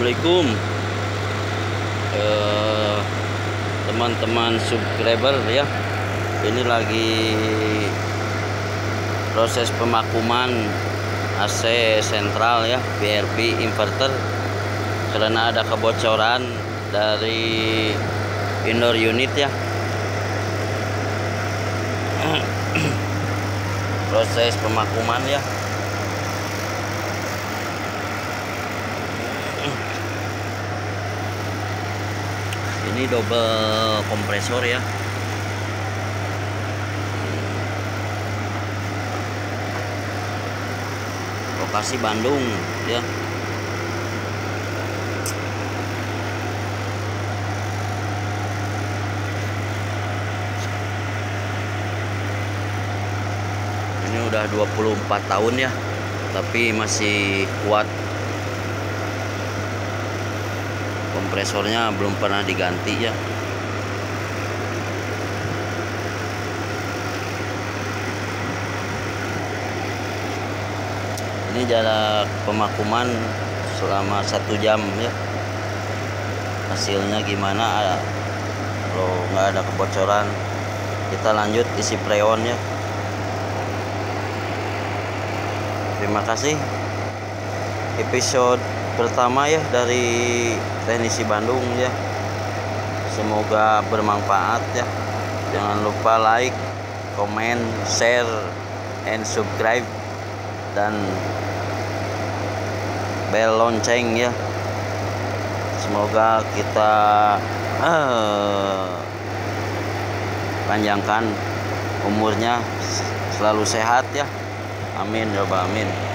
Assalamualaikum. Eh, teman-teman subscriber ya ini lagi proses pemakuman AC sentral ya BRP inverter. Karena ada kebocoran dari indoor unit ya. Proses pemakuman ya ini double kompresor ya. Lokasi Bandung ya. Ini udah 24 tahun ya tapi masih kuat kompresornya belum pernah diganti ya. Ini jarak pemakuman selama satu jam ya. Hasilnya gimana? Kalau nggak ada kebocoran kita lanjut isi preon ya. Terima kasih. Episode pertama ya dari teknisi Bandung ya. Semoga bermanfaat ya. Jangan lupa like comment share and subscribe. Dan bel lonceng ya. Semoga kita uh, panjangkan umurnya selalu sehat ya. Amin ya amin